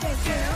Vegas.